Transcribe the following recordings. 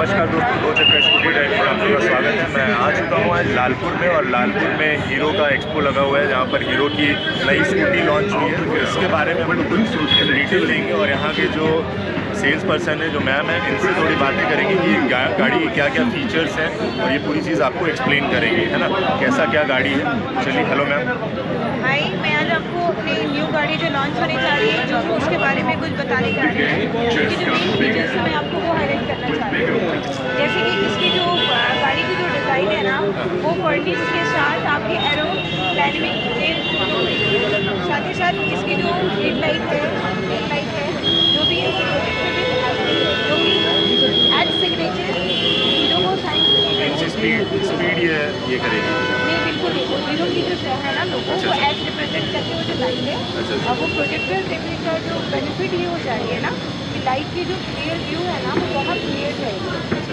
नमस्कार दोस्तों, दो चक्कर स्कूटी ड्राइव पर आप सबका स्वागत है। मैं आ चुका हूँ आज लालपुर में और लालपुर में हीरो का एक्सपो लगा हुआ है, जहाँ पर हीरो की नई स्कूटी लॉन्च हुई है। तो इसके बारे में हम लोग कुछ डिटेल देंगे और यहाँ के जो सेल्स पर्सन है, जो मैम है, इनसे थोड़ी बातें करेंगे कि गाड़ी के क्या क्या फीचर्स हैं और ये पूरी चीज़ आपको एक्सप्लेन करेंगे, है ना? कैसा क्या गाड़ी है? चलिए हेलो मैम हाय मैं आज आपको अपनी न्यू गाड़ी जो लॉन्च होने जा रही है, जो उसके बारे में कुछ बताने जा रही हूँ। उसकी जो मेन फीचर्स मैं आपको वो हाईलाइट करना चाह रही हूँ। जैसे कि इसकी जो गाड़ी की जो डिज़ाइन है ना, वो फर्टिस के साथ आपकी एरो साथ ही साथ इसकी जो हेड लाइट है हेड लाइट है जो भी है वो प्रोजेक्टेड विद जो कि एज सिग्नेचर हीरो को साइन स्पीड स्पीड ये ये करेगी नहीं बिल्कुल नहीं हीरो की जो है ना लोगों को एज रिप्रेजेंट करके वो जो लाइट है अच्छा, अच्छा। और वो प्रोजेक्टर टेबल का जो बेनिफिट ये हो जाएगी ना कि लाइट की जो क्लियर व्यू है ना वो बहुत क्लियर रहेगी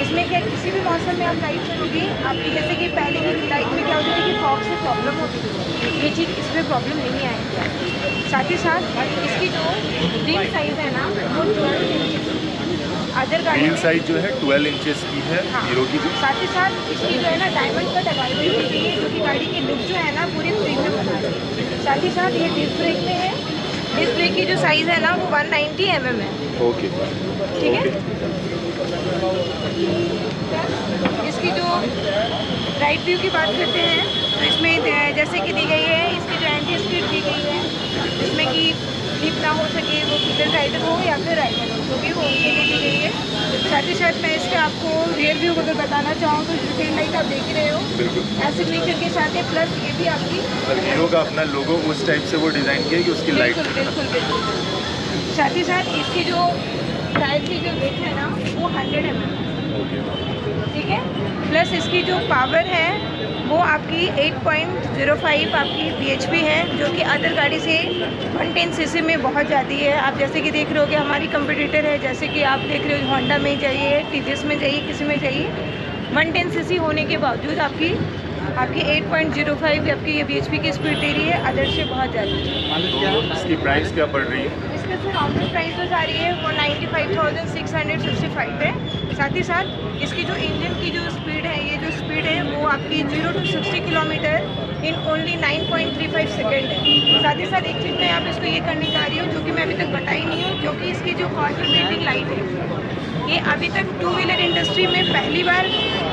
इसमें क्या किसी भी मौसम में आप लाइट करोगे आपकी जैसे कि पहले की लाइट में क्या होती थी कि फॉग से प्रॉब्लम होती थी ये चीज़ इसमें प्रॉब्लम नहीं आएगी साथ ही साथ इसकी जो रिंग साइज़ है ना वो ट्वेल्व इंच अदर गाड़ी व्हील साइज़ जो है 12 इंचेस की है हाँ। हीरो की जो साथ ही साथ इसकी जो है ना डायमंड कट अवेलेबल होती है जो कि गाड़ी की लुक जो है ना पूरी प्रीमियम बना रही है। साथ ही साथ ये डिस्क ब्रेक में है। डिस्क ब्रेक की जो साइज़ है ना वो 190 नाइन्टी mm है। ओके ठीक है? इसकी जो राइट व्यू की बात करते हैं तो इसमें जैसे कि दी गई है इसकी जो एंटी स्पीड दी गई है इसमें कि स्लिप ना हो सके वो किलर राइडर हो या फिर राइडर हो जो भी हो उनके लिए दी गई है। साथ ही साथ मैं इसका आपको रियर व्यू अगर बताना चाहूँ तो जो टेल लाइट आप देख ही रहे हो। बिल्कुल। एज सिग्नेचर के साथ है प्लस ये भी आपकी और हीरो का अपना लोगो उस टाइप से वो डिज़ाइन किया कि उसकी लाइट बिल्कुल बिल्कुल साथ ही साथ इसकी जो टायर की जो वेट है ना वो हंड्रेड एम ठीक है? प्लस इसकी जो पावर है वो आपकी 8.05 आपकी bhp है जो कि अदर गाड़ी से 110 सीसी में बहुत जाती है। आप जैसे कि देख रहे हो कि हमारी कंपटीटर है जैसे कि आप देख रहे हो होंडा में जाइए टी में जाइए किसी में जाइए 110 सीसी होने के बावजूद आपकी आपकी 8.05 आपकी ये bhp की स्पीड दे रही है अदर से बहुत ज़्यादा। इसकी प्राइस क्या पड़ रही है? इसका जो नॉर्मल प्राइस जो जा रही है वो 95,665 है। साथ ही साथ इसकी जो इंजन की जो स्पीड है ये जो आपकी zero to sixty kilometre in only 9.35 second है। साथ ही साथ एक चीज़ मैं आप इसको ये करने जा रही हूँ जो कि मैं अभी तक बताई नहीं हूँ क्योंकि इसकी जो कॉन्ट्रीब्यूटिंग लाइट है ये अभी तक टू व्हीलर इंडस्ट्री में पहली बार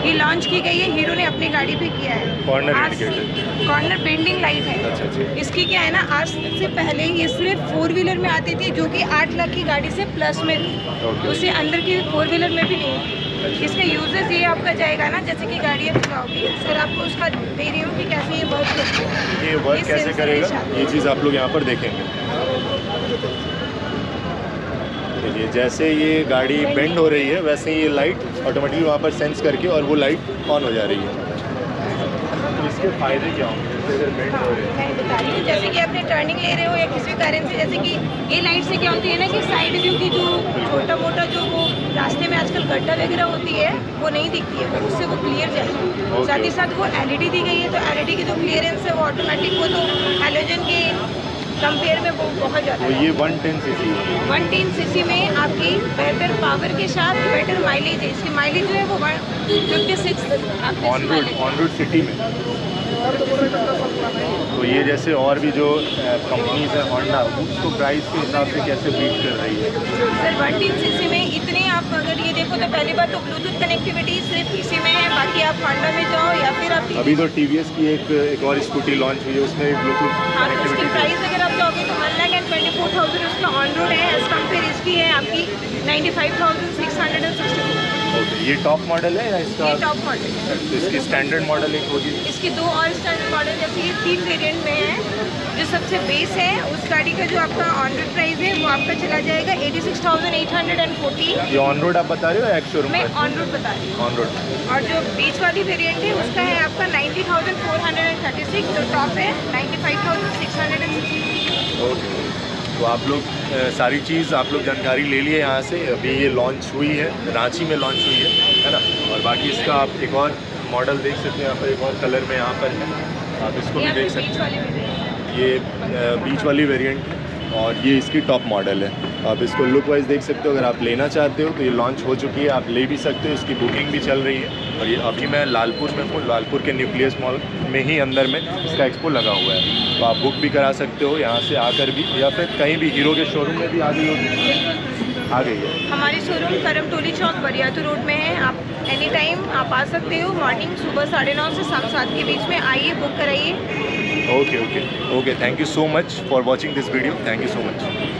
ये लॉन्च की गई है। हीरो ने अपनी गाड़ी पे किया है। कॉर्नर बेंडिंग लाइट है। अच्छा इसकी क्या है ना आज से पहले ये सिर्फ़ फोर व्हीलर में आती थी जो कि आठ लाख की गाड़ी से प्लस में थी। उसे अंदर की फोर व्हीलर में भी नहीं। थी इसका यूजेस ये आपका जाएगा ना जैसे कि गाड़ियाँ चलाओगी सर आपको उसका दे रही हूँ कि कैसे ये वर्क करती है। ये वर्क कैसे करेगा? ये चीज़ आप लोग यहाँ पर देखेंगे। देखिए जैसे ये गाड़ी बेंड हो रही है वैसे ये लाइट ऑटोमेटिकली वहाँ पर सेंस करके और वो लाइट ऑन हो जा रही है। इसके फ़ायदे क्या होंगे? जैसे अगर बेंड हो रहे हैं। मैं बता रही हूँ जैसे कि आपने टर्निंग ले रहे हो या किसी कारण से जैसे कि ये लाइट से क्या होती है ना कि साइड व्यू की जो छोटा मोटा जो वो रास्ते में आजकल गड्ढा वगैरह होती है वो नहीं दिखती है वो उससे वो क्लियर जाएगी Okay. साथ ही साथ वो एलईडी दी गई है तो एलईडी की जो क्लियरेंस है वो ऑटोमेटिक वो तो हेलोजन के कंपेयर में वो बहुत ज़्यादा तो ये one ten C C one ten C में आपकी बेटर पावर के साथ बेटर माइलेज है। इसकी माइलेज जो है वो one fifty six on road city में। तो ये जैसे और भी जो कंपनीज़ है होंडा उसको प्राइस के हिसाब से कैसे बीट कर रही है? सर वन सी में इतने आप अगर ये देखो तो पहली बात तो ब्लूटूथ कनेक्टिविटी सिर्फ़ इसी में है बाकी आप होंडा में जाओ या फिर आप अभी तो टीवीएस की एक एक और स्कूटी लॉन्च हुई है उसमें ब्लूटूथ कनेक्टिविटी प्राइस अगर आप जाओगे तो one lakh and twenty four thousand उसका ऑन रोड है एज कंपेयर इसकी है आपकी ninety five thousand six hundred and sixty ये टॉप मॉडल है या इसका ये टॉप मॉडल है। तो इसकी स्टैंडर्ड मॉडल एक होगी? इसकी दो और स्टैंडर्ड मॉडल जैसे ये तीन वेरिएंट में है जो सबसे बेस है उस गाड़ी का जो आपका ऑन रोड प्राइस है वो आपका चला जाएगा eighty six thousand eight hundred and forty ये ऑन रोड आप बता रहे हो एक शोरूम मैं ऑन रोड बता रही हूँ। ऑन रोड और जो बीच वाली वेरियंट है उसका है आपका ninety thousand four hundred and thirty six जो टॉप है ninety five thousand six hundred and sixty okay तो आप लोग सारी चीज़ आप लोग जानकारी ले लिए यहाँ से। अभी ये लॉन्च हुई है रांची में लॉन्च हुई है है ना? और बाकी इसका आप एक और मॉडल देख सकते हैं यहाँ पर एक और कलर में यहाँ पर है। आप इसको भी देख सकते हैं। ये बीच वाली वेरिएंट है। और ये इसकी टॉप मॉडल है। आप इसको लुक वाइज देख सकते हो, अगर आप लेना चाहते हो तो ये लॉन्च हो चुकी है, आप ले भी सकते हो, इसकी बुकिंग भी चल रही है। और ये अभी मैं लालपुर में हूँ, लालपुर के न्यूक्लियस मॉल में ही अंदर में इसका एक्सपो लगा हुआ है। तो आप बुक भी करा सकते हो यहाँ से आकर भी, या फिर कहीं भी हीरो के शोरूम में भी आ गई होगी। आ गई है। हमारी शोरूम करम टोली चौक, बरियातू रोड में है। आप एनी टाइम आप आ सकते हो मॉर्निंग सुबह साढ़े नौ से शाम सात के बीच में आइए बुक कराइए। Okay, okay. Okay, thank you so much for watching this video. Thank you so much.